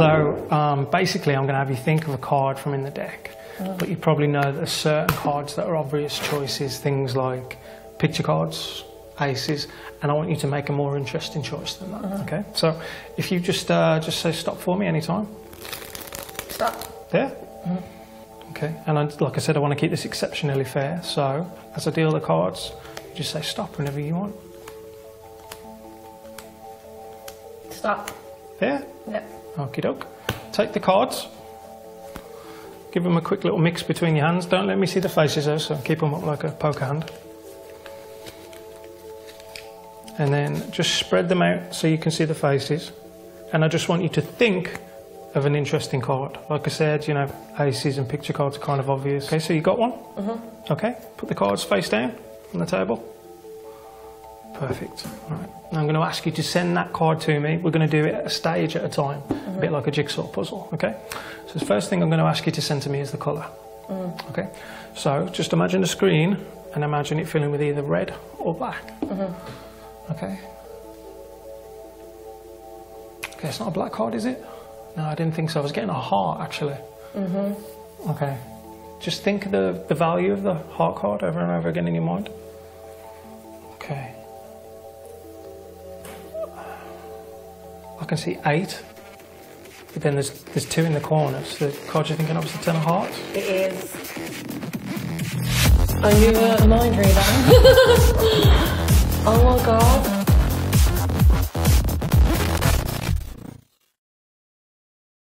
So um, basically, I'm going to have you think of a card from in the deck, but you probably know that there's certain cards that are obvious choices, things like picture cards, aces, and I want you to make a more interesting choice than that. Okay. So if you just uh, just say stop for me anytime. Stop. There. Okay. And I, like I said, I want to keep this exceptionally fair. So as I deal the cards, you just say stop whenever you want. Stop. There. Yep. Okie doke. Take the cards. Give them a quick little mix between your hands. Don't let me see the faces though, so keep them up like a poker hand. And then just spread them out so you can see the faces. And I just want you to think of an interesting card. Like I said, you know, aces and picture cards are kind of obvious. Okay, so you got one? Mm-hmm. Okay, put the cards face down on the table. Perfect. Right. Now I'm going to ask you to send that card to me. We're going to do it a stage at a time, a bit like a jigsaw puzzle. Okay. So the first thing I'm going to ask you to send to me is the colour. Okay. So just imagine a screen and imagine it filling with either red or black. Okay. Okay, it's not a black card, is it? No, I didn't think so. I was getting a heart actually. Mm-hmm. Okay. Just think of the, the value of the heart card over and over again in your mind. Okay. I can see eight, but then there's there's two in the corners. The card you're thinking is the ten of hearts. It is. Are you a mind reader? oh my god.